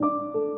কি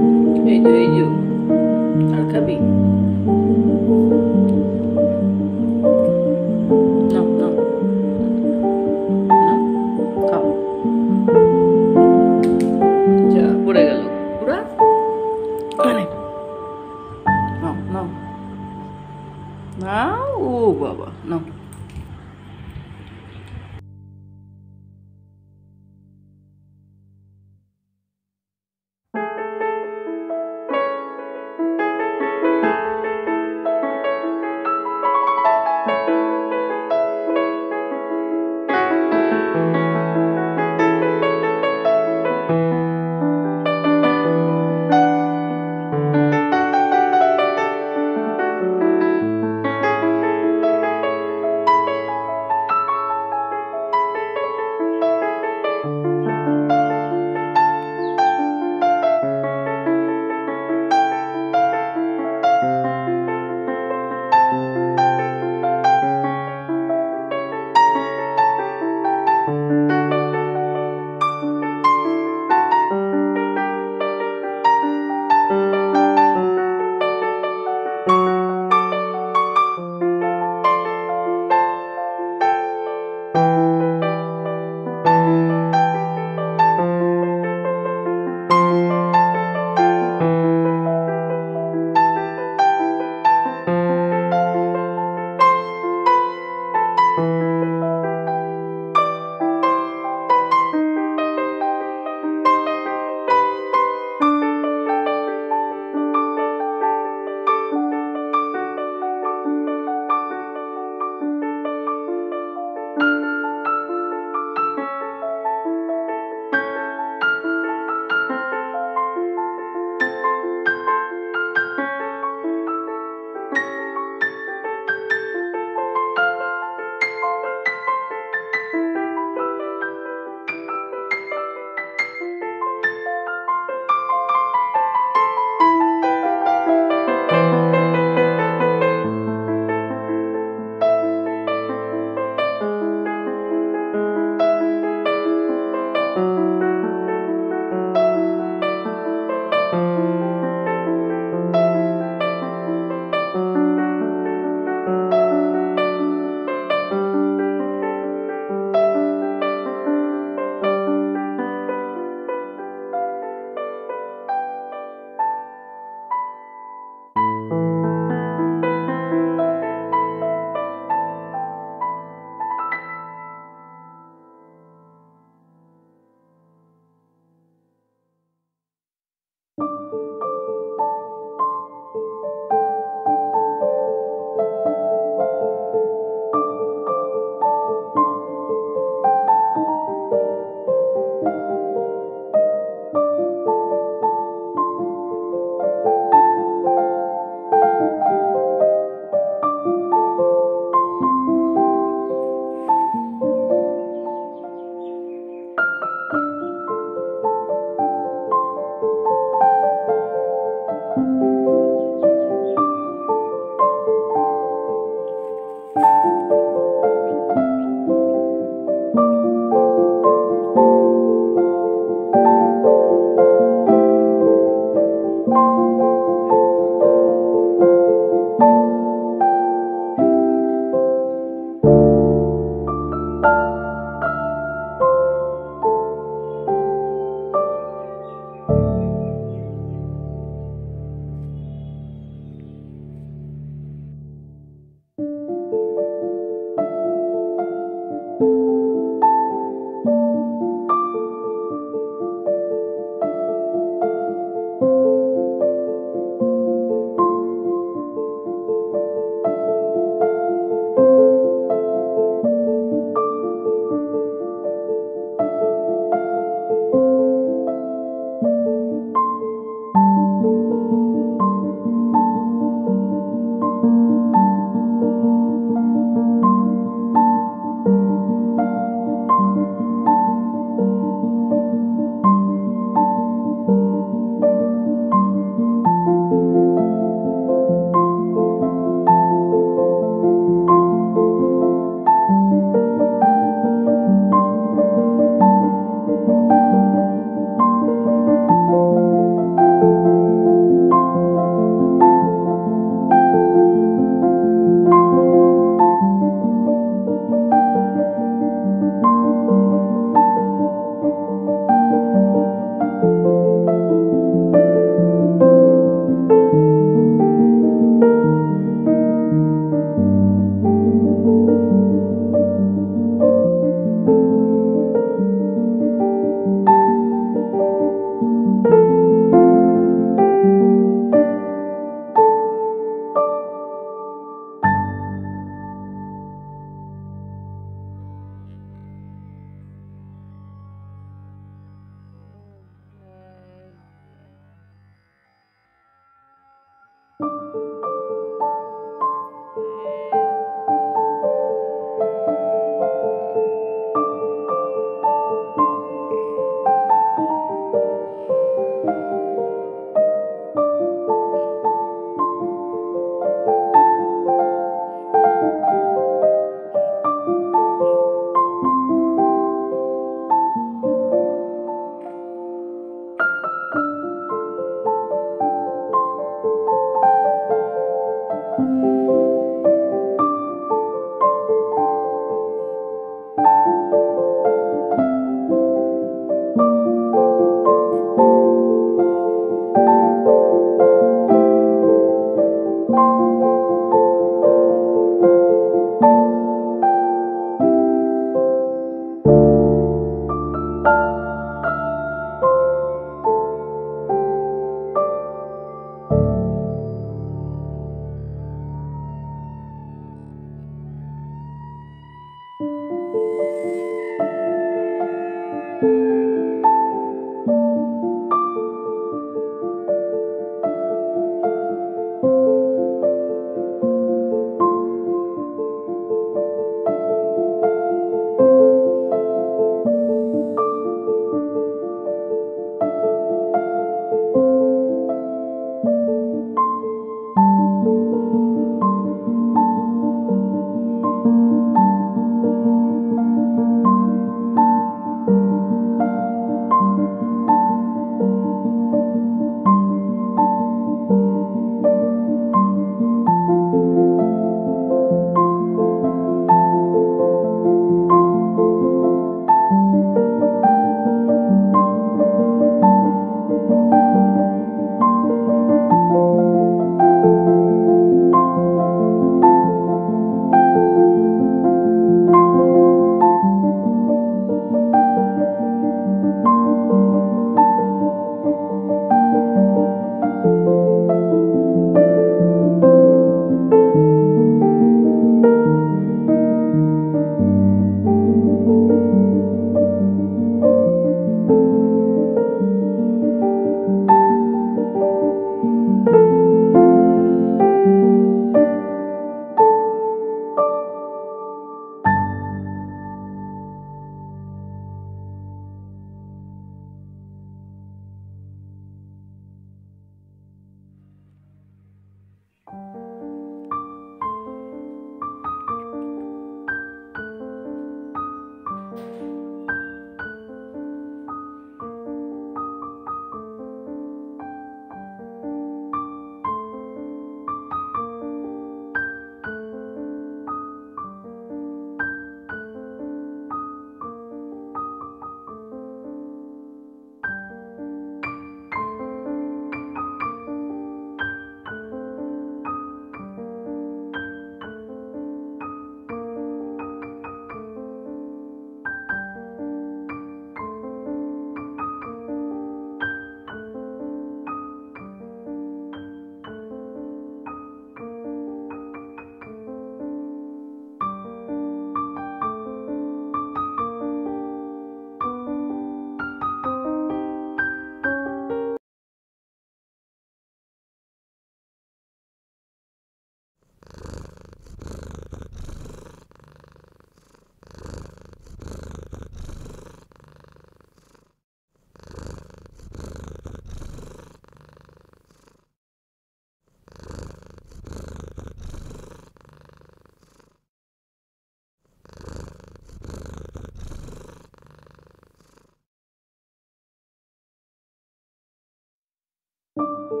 you